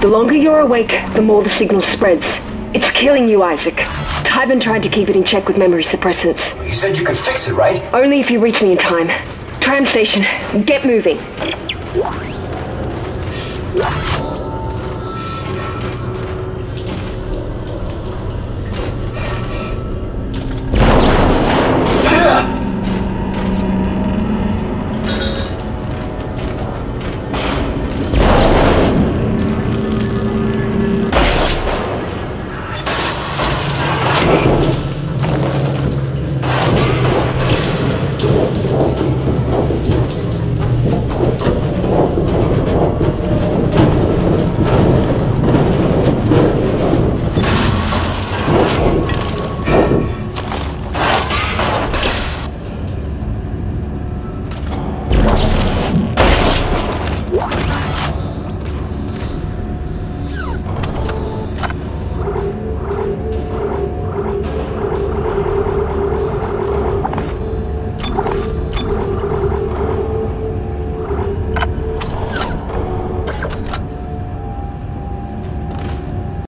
The longer you're awake, the more the signal spreads. It's killing you, Isaac. Tiedemann tried to keep it in check with memory suppressants. You said you could fix it, right? Only if you reach me in time. Tram station, get moving.